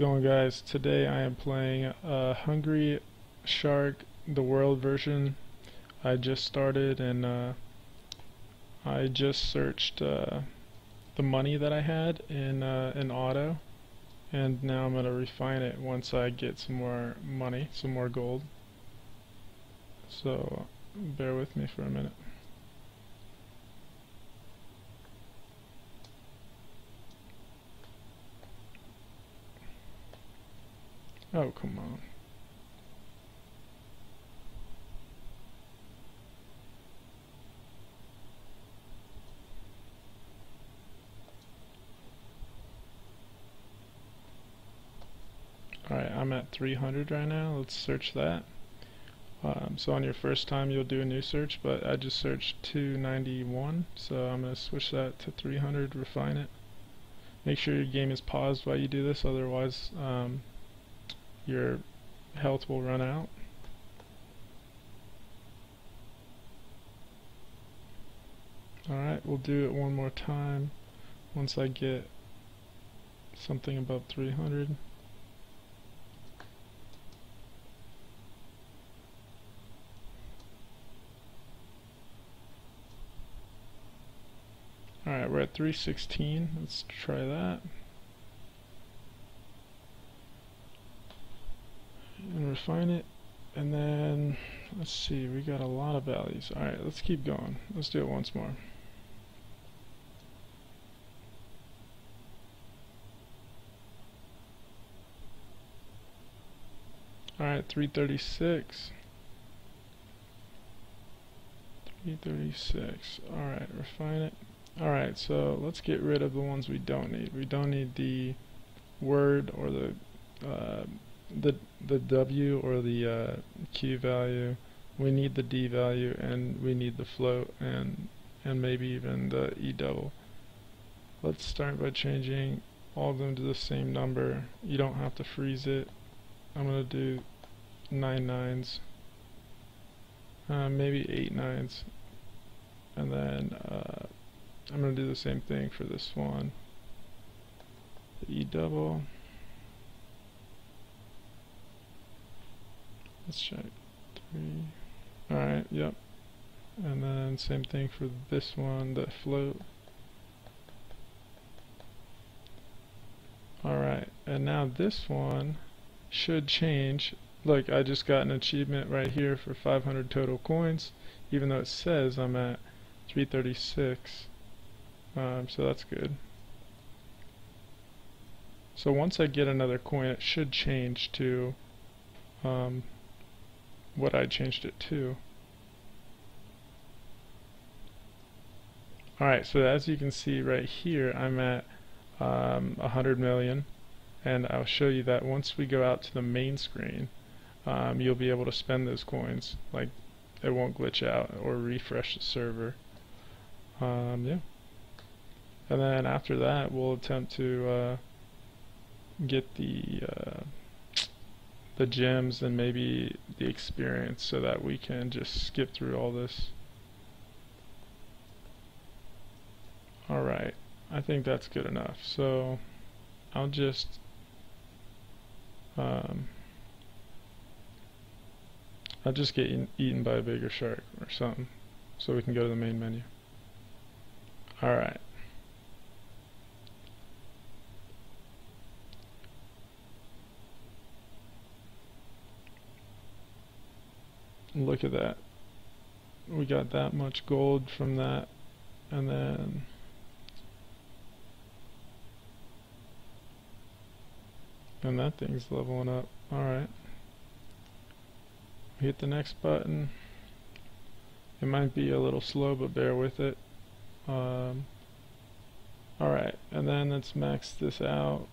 going guys? Today I am playing uh, Hungry Shark, the world version. I just started and uh, I just searched uh, the money that I had in, uh, in auto and now I'm going to refine it once I get some more money, some more gold. So bear with me for a minute. Oh, come on. Alright, I'm at 300 right now. Let's search that. Um, so on your first time you'll do a new search, but I just searched 291, so I'm going to switch that to 300, refine it. Make sure your game is paused while you do this, otherwise um, your health will run out. Alright, we'll do it one more time once I get something above 300. Alright, we're at 316. Let's try that. And refine it. And then let's see we got a lot of values. Alright let's keep going. Let's do it once more. Alright 336 336 alright refine it. Alright so let's get rid of the ones we don't need. We don't need the word or the uh, the the W or the uh, Q value, we need the D value, and we need the float, and and maybe even the E double. Let's start by changing all of them to the same number. You don't have to freeze it. I'm gonna do nine nines, uh, maybe eight nines, and then uh, I'm gonna do the same thing for this one. The E double. Let's check. Three. Alright, yep. And then same thing for this one, the float. Alright, and now this one should change. Look, I just got an achievement right here for 500 total coins, even though it says I'm at 336. Um, so that's good. So once I get another coin, it should change to um, what I changed it to. Alright, so as you can see right here, I'm at um, 100 million, and I'll show you that once we go out to the main screen, um, you'll be able to spend those coins. Like, it won't glitch out or refresh the server. Um, yeah. And then after that, we'll attempt to uh, get the uh, the gems and maybe the experience so that we can just skip through all this. Alright, I think that's good enough. So I'll just um, I'll just get eaten by a bigger shark or something so we can go to the main menu. Alright. Look at that. We got that much gold from that and then and that thing's leveling up. Alright hit the next button. It might be a little slow but bear with it. Um, alright and then let's max this out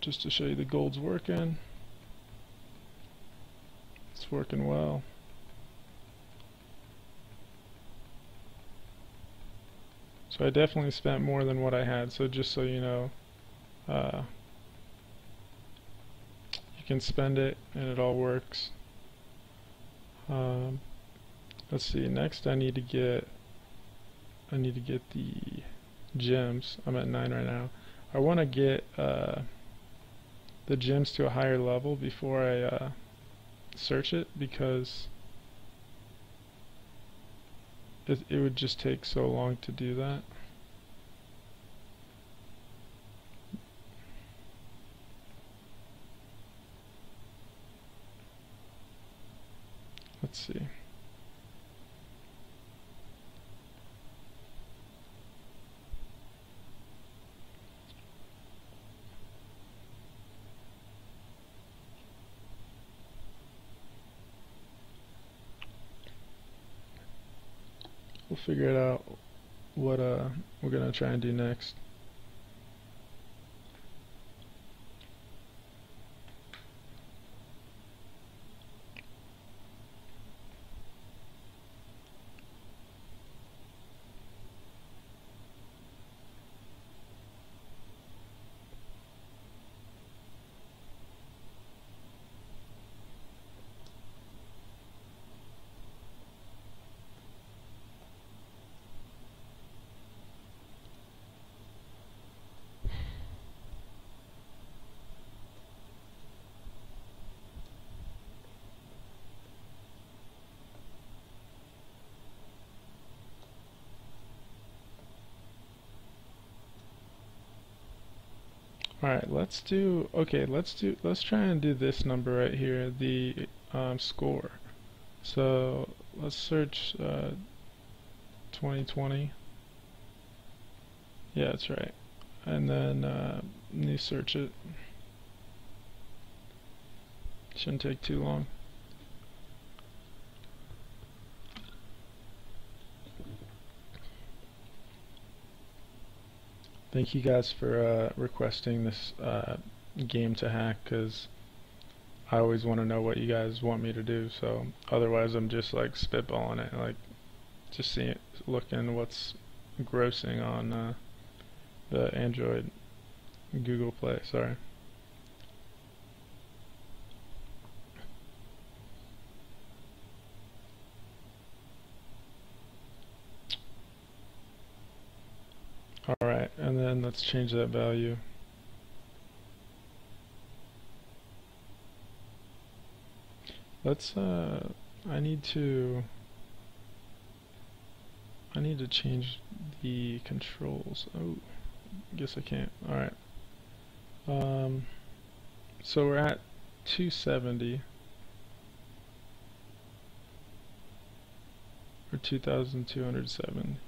just to show you the gold's working. It's working well So I definitely spent more than what I had, so just so you know, uh, you can spend it and it all works. Um, let's see, next I need to get, I need to get the gems. I'm at 9 right now. I want to get uh, the gems to a higher level before I uh, search it because it, it would just take so long to do that. Let's see. We'll figure it out what uh, we're gonna try and do next. Alright, let's do, okay, let's do, let's try and do this number right here, the um, score. So, let's search uh, 2020. Yeah, that's right. And then, uh, you search it. Shouldn't take too long. Thank you guys for uh, requesting this uh, game to hack because I always want to know what you guys want me to do. So otherwise, I'm just like spitballing it, like just seeing, looking what's grossing on uh, the Android Google Play. Sorry. Alright, and then let's change that value. Let's, uh, I need to, I need to change the controls. Oh, guess I can't. Alright. Um, so we're at 270. Or 2,207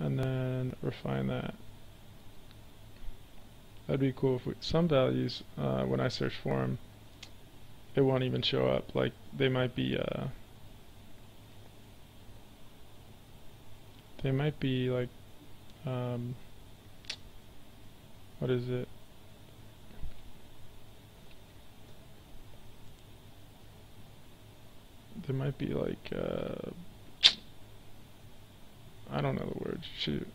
and then refine that. That'd be cool if we, some values, uh, when I search for them, it won't even show up. Like, they might be, uh, they might be like, um, what is it? They might be like, uh, I don't know the word. Shoot.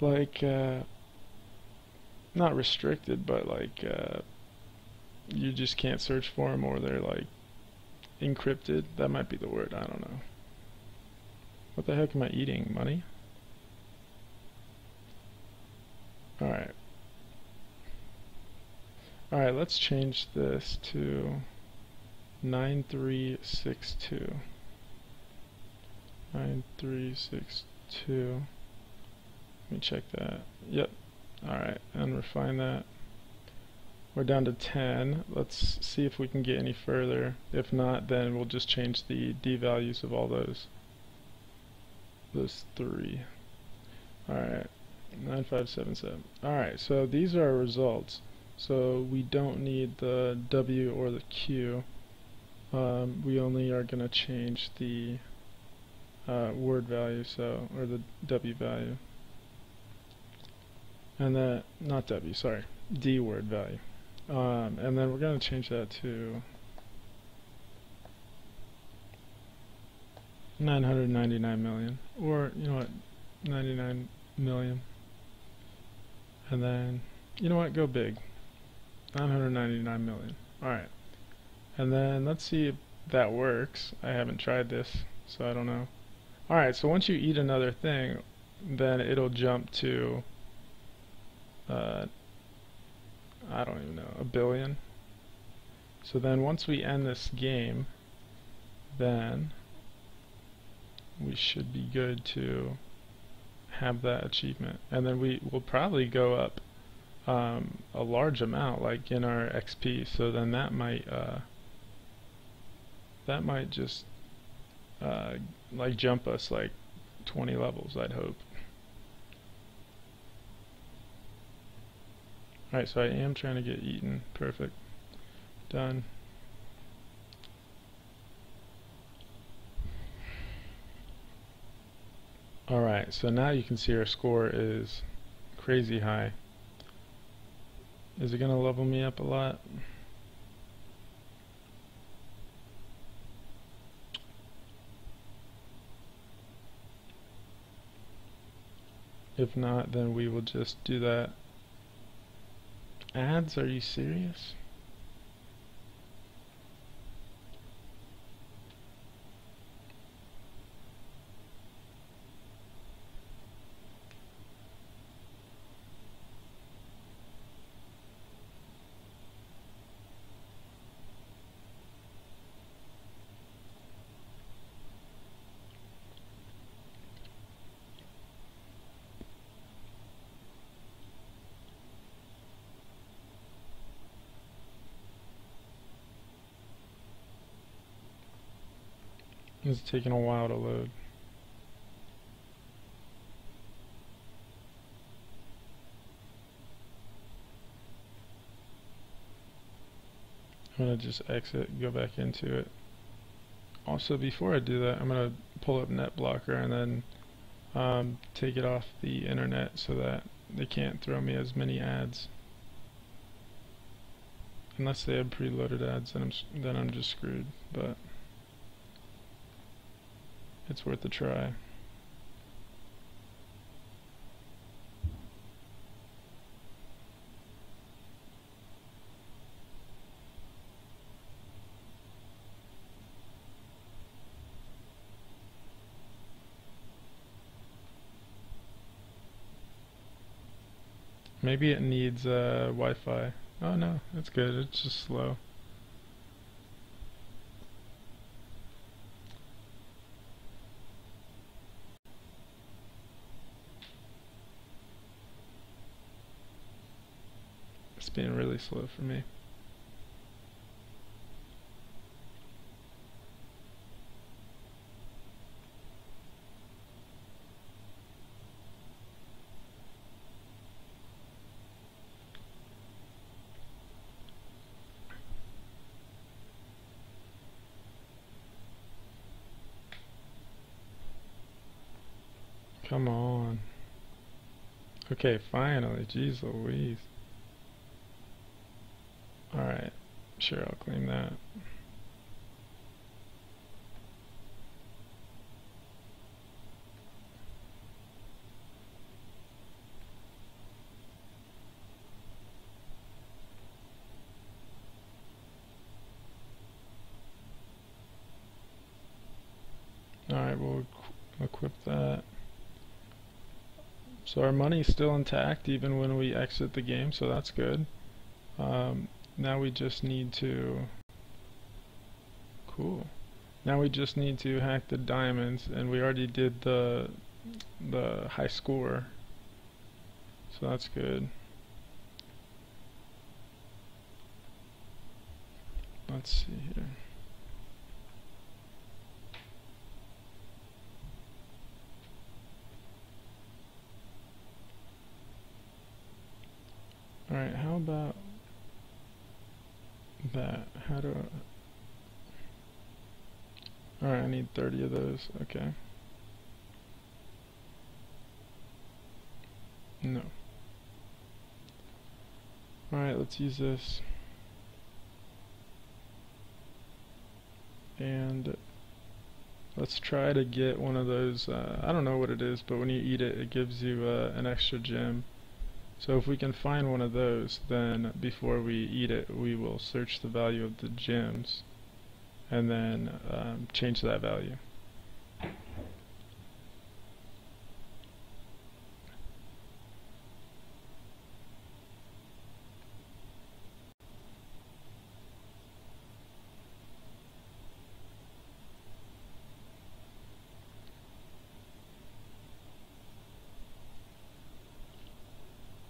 Like, uh, not restricted, but like, uh, you just can't search for them or they're like encrypted. That might be the word. I don't know. What the heck am I eating? Money? Alright. Alright, let's change this to 9362. 9362. Let me check that. Yep. Alright, and refine that. We're down to 10. Let's see if we can get any further. If not, then we'll just change the D values of all those. Those three. Alright. 9577. Alright, so these are our results. So we don't need the W or the Q. Um, we only are going to change the uh, word value, so or the W value, and that not W, sorry, D word value, um, and then we're going to change that to 999 million, or you know what, 99 million, and then you know what, go big, 999 million. All right, and then let's see if that works. I haven't tried this, so I don't know. Alright, so once you eat another thing, then it'll jump to uh, I don't even know, a billion. So then once we end this game, then we should be good to have that achievement. And then we will probably go up um, a large amount, like in our XP. So then that might uh, that might just uh, like jump us like 20 levels. I'd hope. Alright, so I am trying to get eaten. Perfect. Done. Alright, so now you can see our score is crazy high. Is it going to level me up a lot? If not, then we will just do that. Ads? Are you serious? It's taking a while to load. I'm going to just exit, go back into it. Also, before I do that, I'm going to pull up NetBlocker and then um, take it off the internet so that they can't throw me as many ads. Unless they have preloaded ads, then I'm, then I'm just screwed. But it's worth a try. Maybe it needs uh, Wi-Fi. Oh no, it's good. It's just slow. Really slow for me. Come on. Okay, finally. Jeez Louise. Alright. Sure, I'll claim that. Alright, we'll equip that. So our money's still intact even when we exit the game, so that's good. Um, now we just need to... Cool. Now we just need to hack the diamonds, and we already did the the high score. So that's good. Let's see here. Alright, how about that? How do I... Alright, I need 30 of those. Okay. No. Alright, let's use this. And let's try to get one of those, uh, I don't know what it is, but when you eat it, it gives you uh, an extra gem. So if we can find one of those, then before we eat it, we will search the value of the gems and then um, change that value.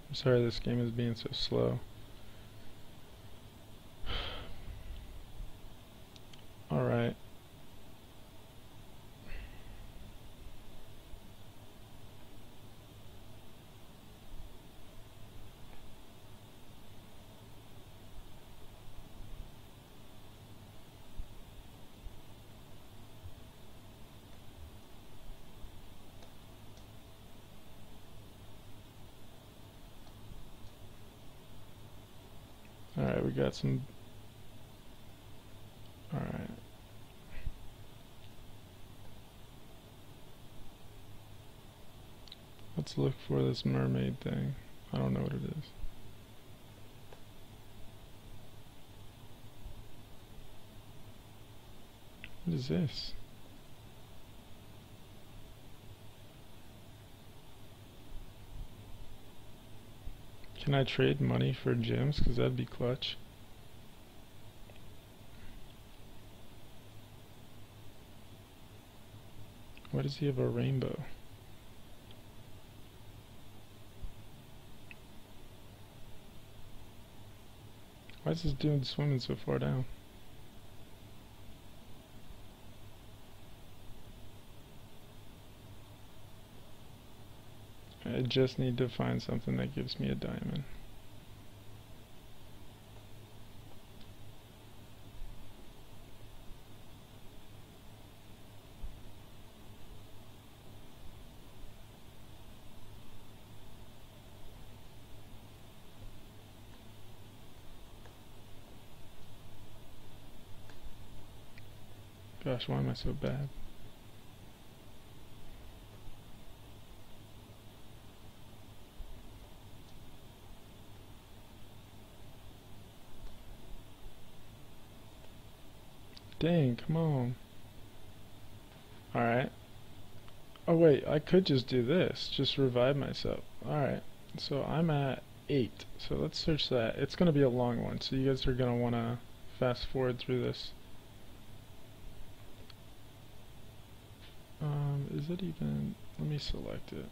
I'm sorry this game is being so slow. Got some... Alright. Let's look for this mermaid thing. I don't know what it is. What is this? Can I trade money for gems? Because that'd be clutch. Why does he have a rainbow? Why is this dude swimming so far down? I just need to find something that gives me a diamond. Gosh, why am I so bad? Dang, come on. Alright. Oh wait, I could just do this. Just revive myself. Alright. So I'm at 8. So let's search that. It's going to be a long one, so you guys are going to want to fast forward through this. Um, is it even... Let me select it.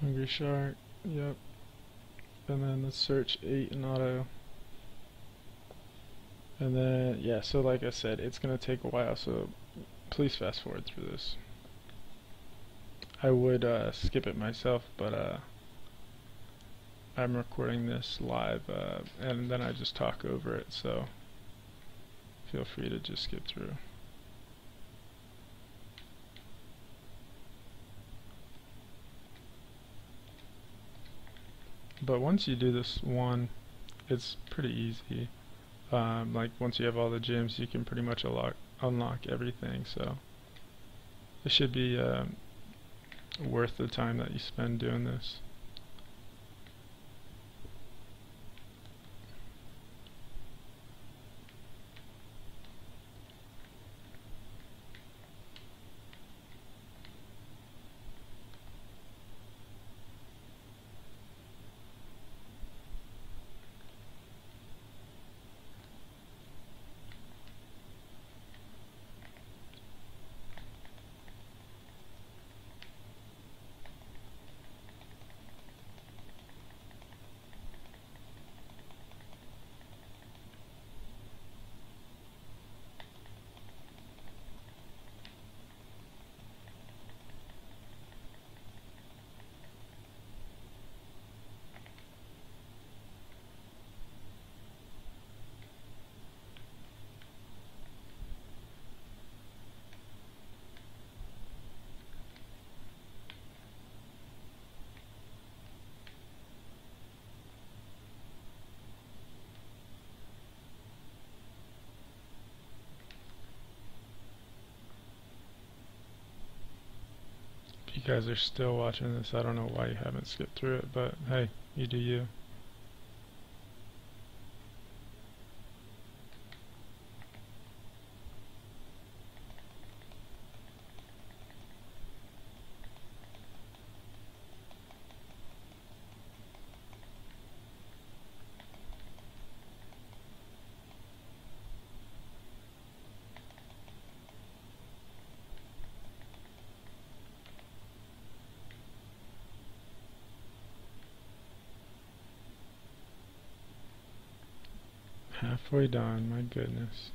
Hungry Shark. Yep and then let's search 8 in auto and then yeah so like I said it's gonna take a while so please fast forward through this I would uh, skip it myself but uh, I'm recording this live uh, and then I just talk over it so feel free to just skip through. But once you do this one it's pretty easy. Um, like once you have all the gems you can pretty much unlock, unlock everything so it should be uh, worth the time that you spend doing this guys are still watching this, I don't know why you haven't skipped through it, but hey, you do you. Halfway done, my goodness.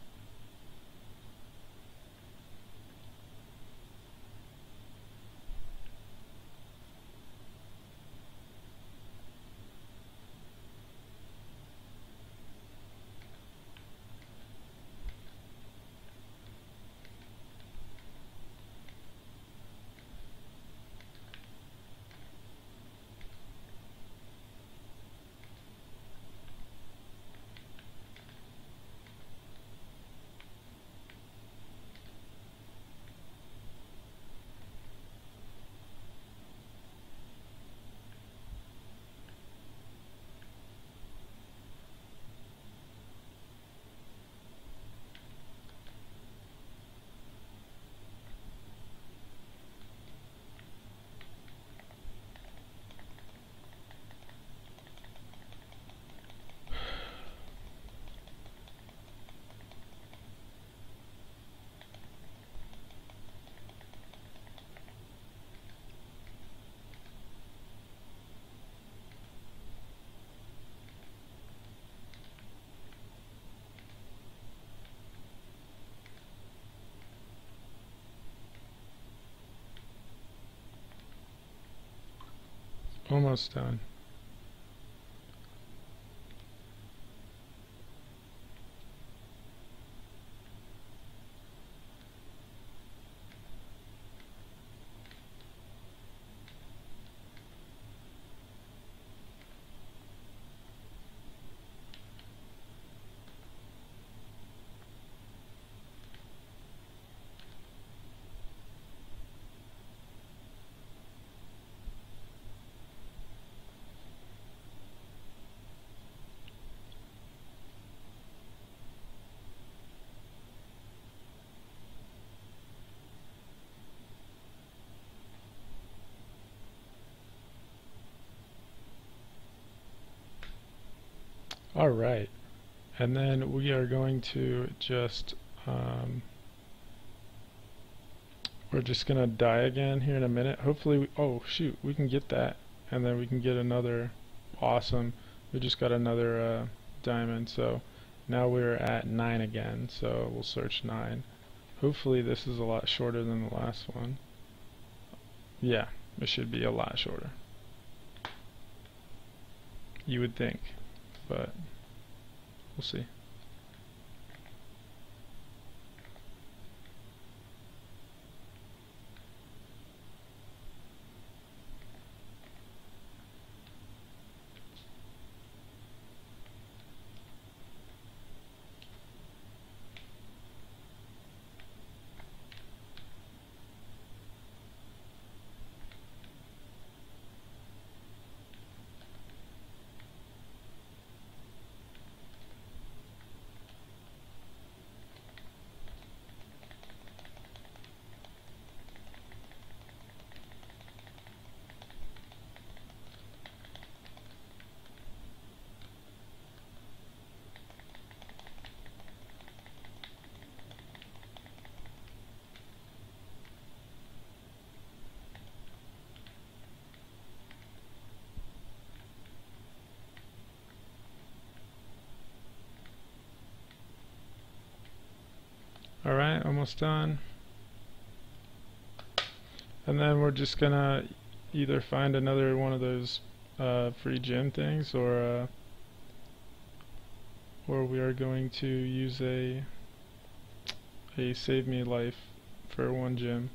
Almost done. Alright, and then we are going to just, um, we're just going to die again here in a minute. Hopefully, we, oh shoot, we can get that, and then we can get another, awesome, we just got another uh, diamond, so now we're at 9 again, so we'll search 9. Hopefully this is a lot shorter than the last one. Yeah, it should be a lot shorter. You would think but we'll see. Alright, almost done. And then we're just gonna either find another one of those uh, free gem things or uh, or we are going to use a a save me life for one gem.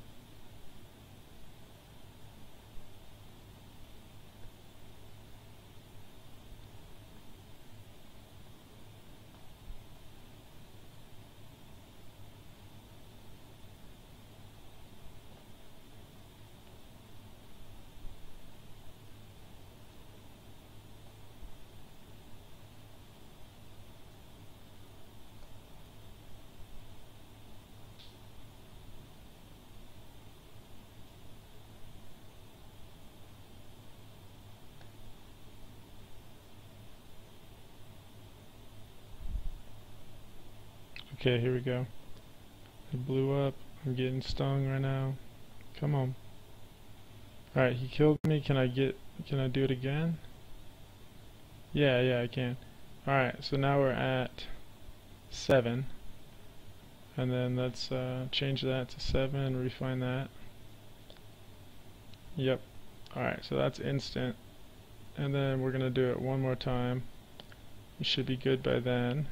Okay, here we go. It blew up. I'm getting stung right now. Come on. Alright, he killed me. Can I get, can I do it again? Yeah, yeah, I can. Alright, so now we're at 7 and then let's uh, change that to 7 refine that yep alright so that's instant and then we're gonna do it one more time we should be good by then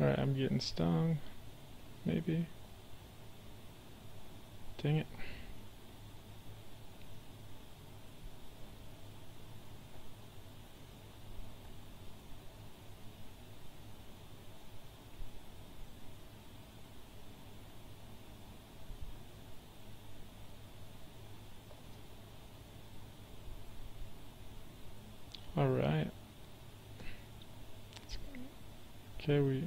Alright, Getting stung. Maybe. Dang it. Alright. Okay, we...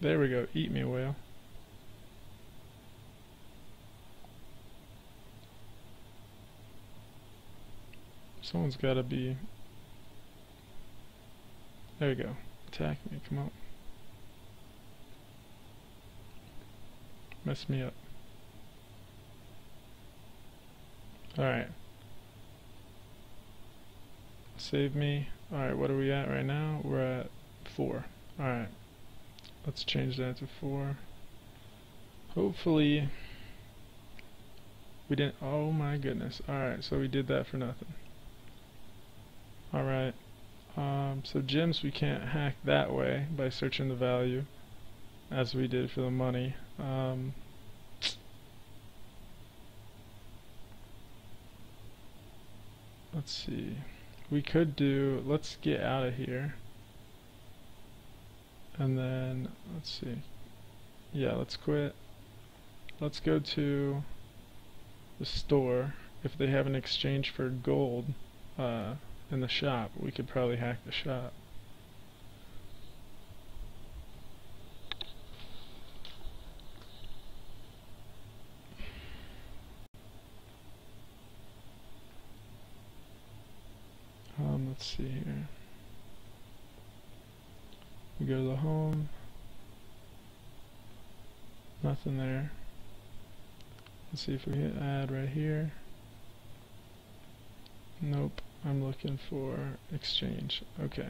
There we go. Eat me, whale. Someone's gotta be... There we go. Attack me, come on. Mess me up. Alright. Save me. Alright, what are we at right now? We're at 4. Alright. Let's change that to 4. Hopefully... We didn't... Oh my goodness. Alright, so we did that for nothing. Alright. Um, so gems we can't hack that way by searching the value as we did for the money. Um, let's see. We could do, let's get out of here. And then, let's see. Yeah, let's quit. Let's go to the store. If they have an exchange for gold uh, in the shop, we could probably hack the shop. Um, let's see here. We go to the home. Nothing there. Let's see if we hit add right here. Nope, I'm looking for exchange. Okay.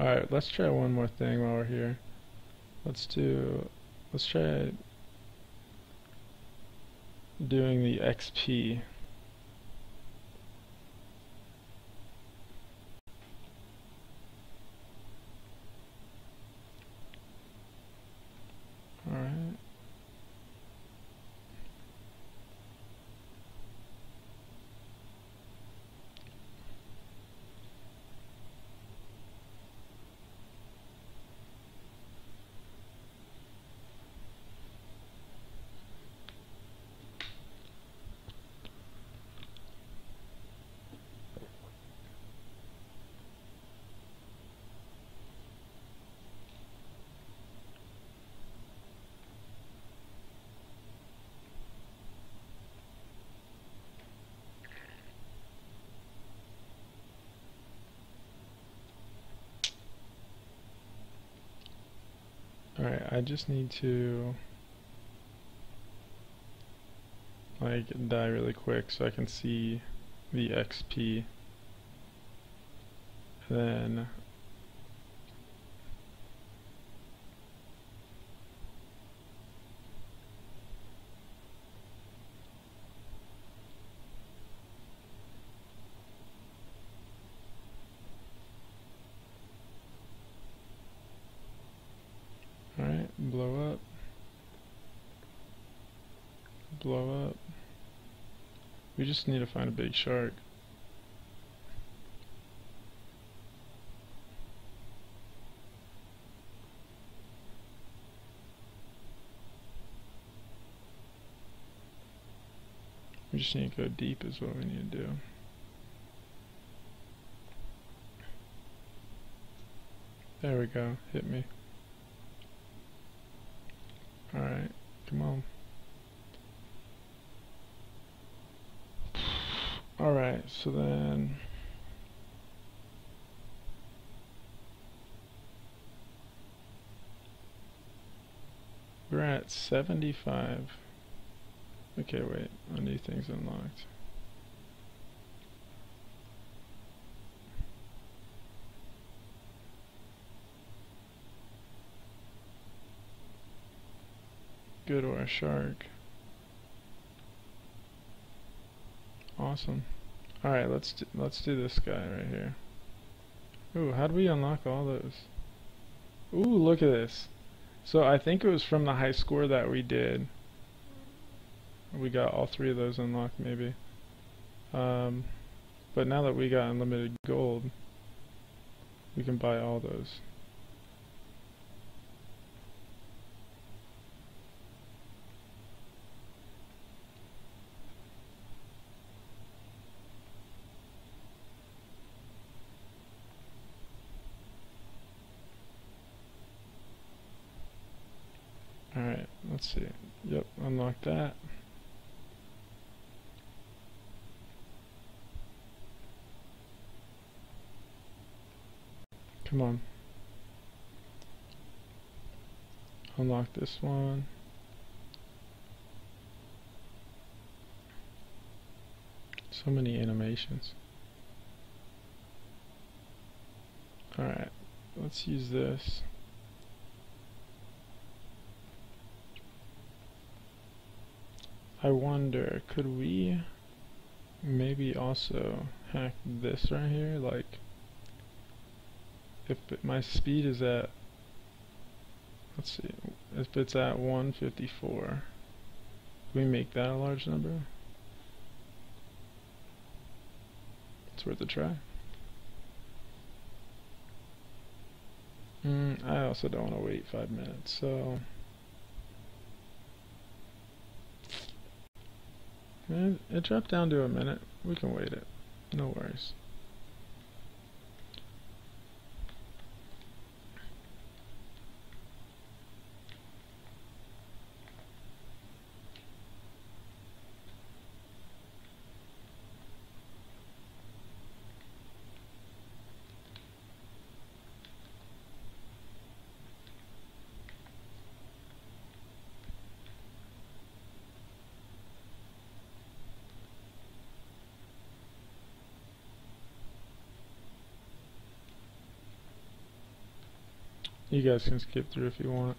Alright, let's try one more thing while we're here. Let's do, let's try doing the XP. Alright. Alright, I just need to like die really quick so I can see the XP. Then We just need to find a big shark. We just need to go deep is what we need to do. There we go. Hit me. Alright. Come on. So then... We're at 75. Okay, wait. A new thing's unlocked. Good or a shark. Awesome. Alright, let's do, let's do this guy right here. Ooh, how do we unlock all those? Ooh, look at this. So I think it was from the high score that we did. We got all three of those unlocked maybe. Um, but now that we got unlimited gold, we can buy all those. Alright, let's see. Yep, unlock that. Come on. Unlock this one. So many animations. Alright, let's use this. I wonder, could we maybe also hack this right here? Like, if it, my speed is at, let's see, if it's at 154, can we make that a large number? It's worth a try. Mm, I also don't want to wait five minutes, so... It, dropped down to a minute. We can wait it. No worries. You guys can skip through if you want.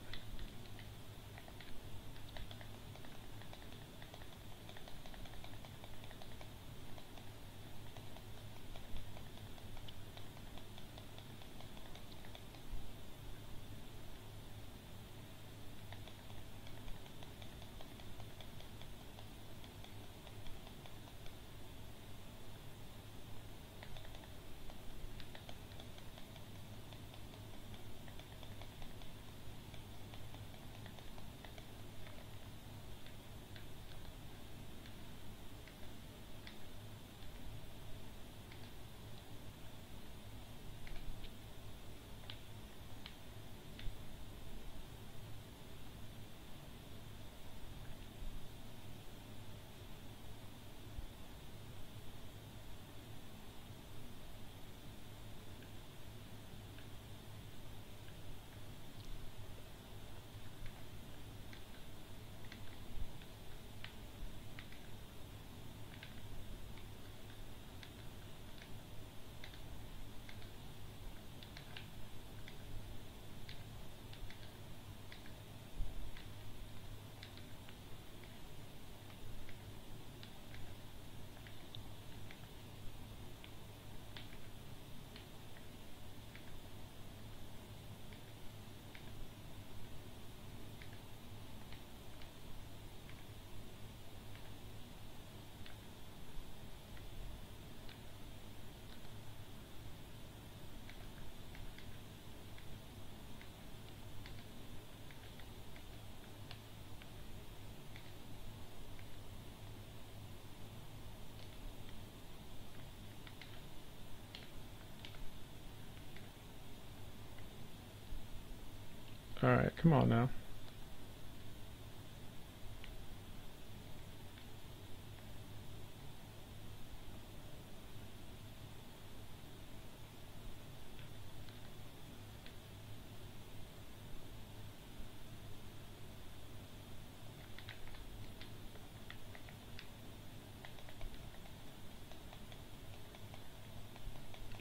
Alright, come on now.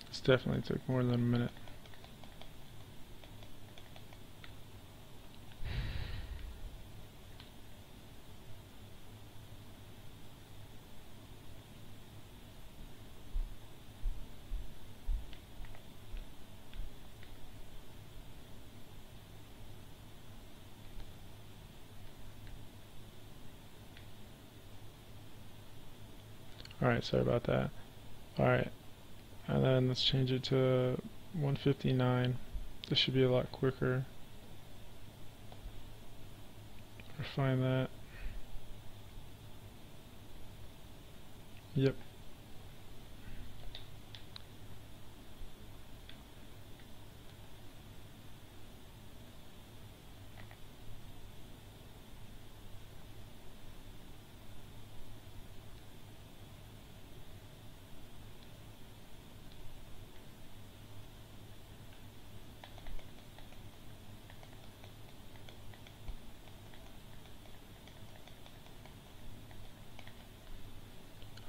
This definitely took more than a minute. Alright, sorry about that. Alright, and then let's change it to 159. This should be a lot quicker. Refine that. Yep.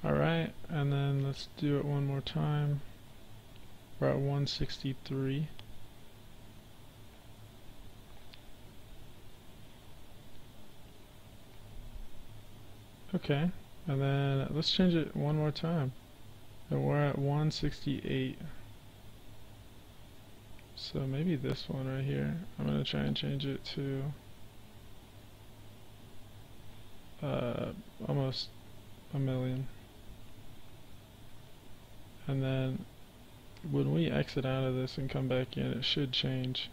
Alright, and then let's do it one more time. We're at 163. Okay, and then let's change it one more time. And we're at 168. So maybe this one right here. I'm going to try and change it to uh, almost a million and then when we exit out of this and come back in it should change.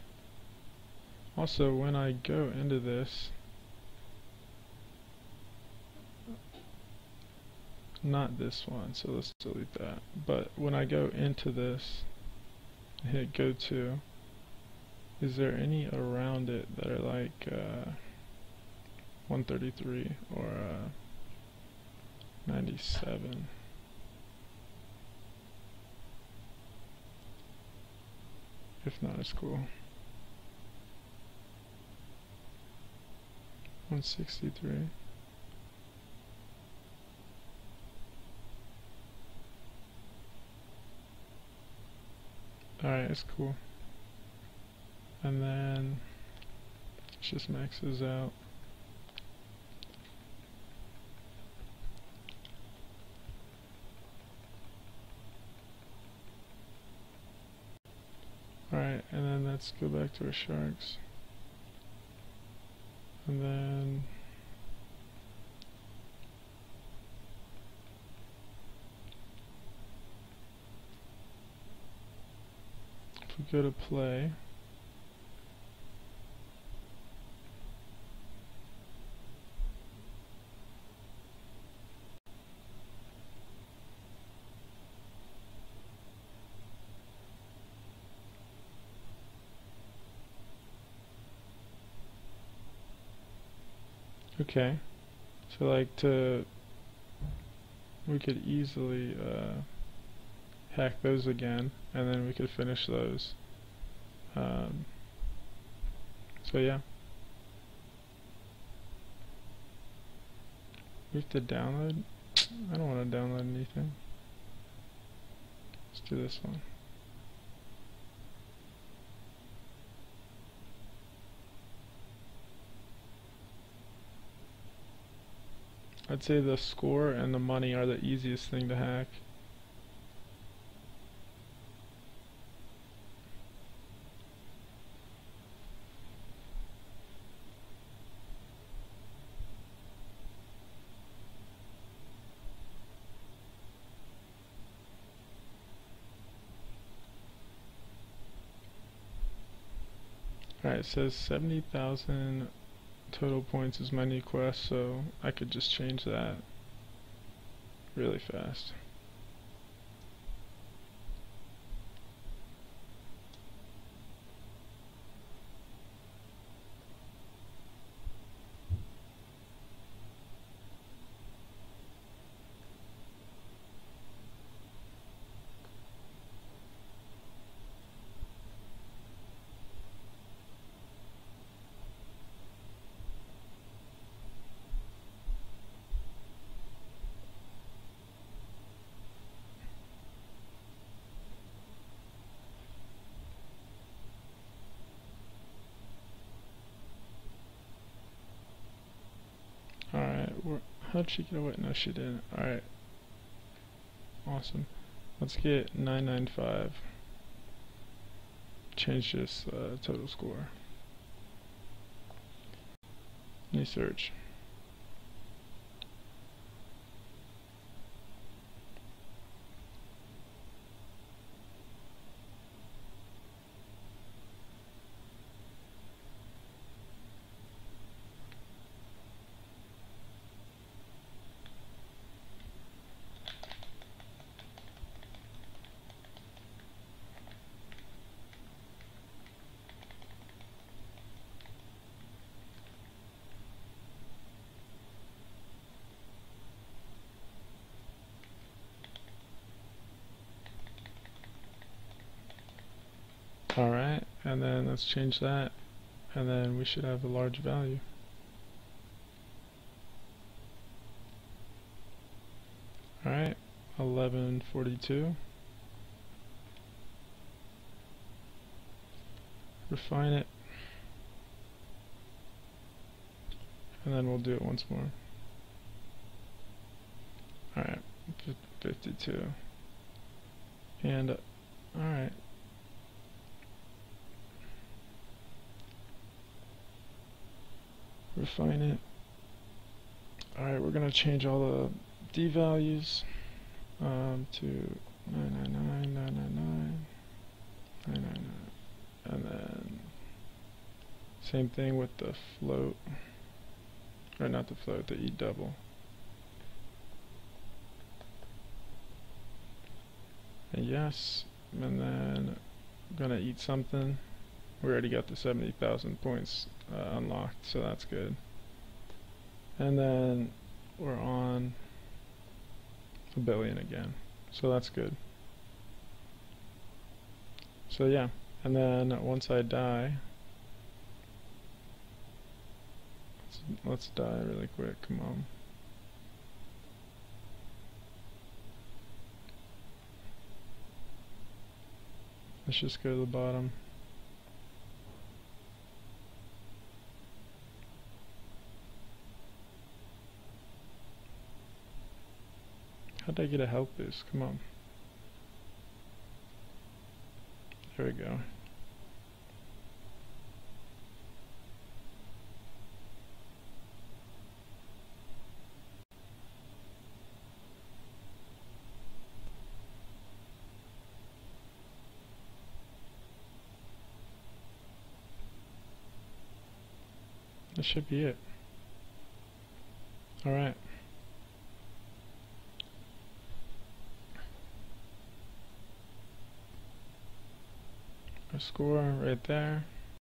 Also when I go into this not this one so let's delete that. But when I go into this hit go to is there any around it that are like uh, 133 or uh, 97 If not, it's cool. 163. Alright, it's cool. And then it just maxes out. Alright, and then let's go back to our sharks. And then if we go to play Okay. So like to we could easily uh, hack those again and then we could finish those. Um, so yeah. We have to download? I don't want to download anything. Let's do this one. I'd say the score and the money are the easiest thing to hack. Alright, it says 70,000 total points is my new quest, so I could just change that really fast. How'd she get away? No, she didn't. Alright. Awesome. Let's get 995. Change this uh, total score. New search. And then let's change that, and then we should have a large value. Alright, 1142. Refine it. And then we'll do it once more. Alright, 52. And, uh, alright, refine it. Alright, we're going to change all the D values um, to 999, 999, 999, and then same thing with the float, or not the float, the E double. And yes, and then I'm gonna eat something. We already got the 70,000 points uh, unlocked, so that's good. And then we're on a billion again, so that's good. So yeah, and then once I die, let's, let's die really quick, come on. Let's just go to the bottom. How'd I get a health boost? Come on. There we go. That should be it. Alright. Score right there.